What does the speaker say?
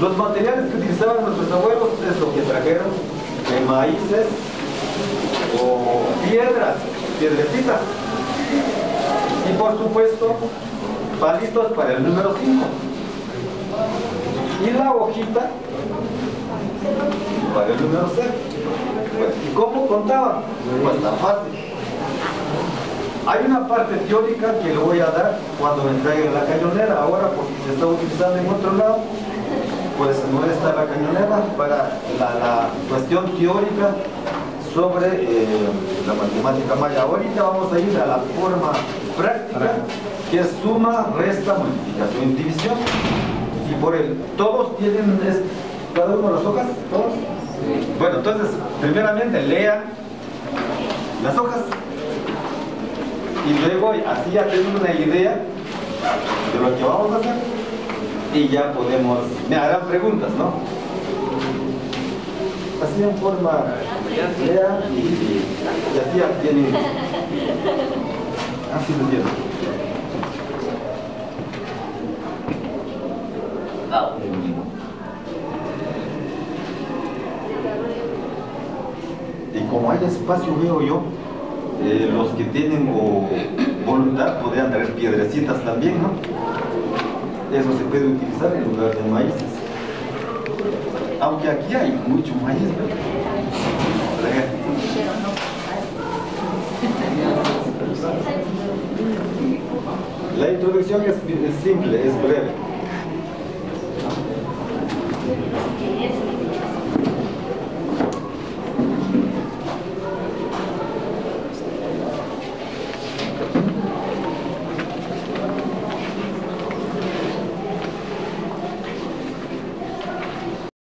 Los materiales que utilizaban nuestros abuelos es lo que trajeron de maíces o piedras, piedrecitas. Y por supuesto, palitos para el número 5. Y la hojita para el número 0. ¿Y cómo contaban? Pues tan fácil. Hay una parte teórica que le voy a dar cuando me traigan la cañonera, ahora porque se está utilizando en otro lado, pues no está la cañonera para la, cuestión teórica sobre eh, la matemática maya. Ahorita vamos a ir a la forma práctica, que es suma, resta, multiplicación y división. Y por él, ¿todos tienen cada uno de las hojas? ¿Todos? Bueno, entonces, primeramente lean las hojas y luego así ya tienen una idea de lo que vamos a hacer y ya podemos, me harán preguntas, ¿no? Así en forma idea y, y, así tienen, así lo tienen. Y como hay espacio, veo yo, eh, los que tienen voluntad podrían traer piedrecitas también, ¿no? Eso se puede utilizar en lugar de maíces. Aunque aquí hay mucho maíz, ¿verdad? La introducción es, simple, es breve.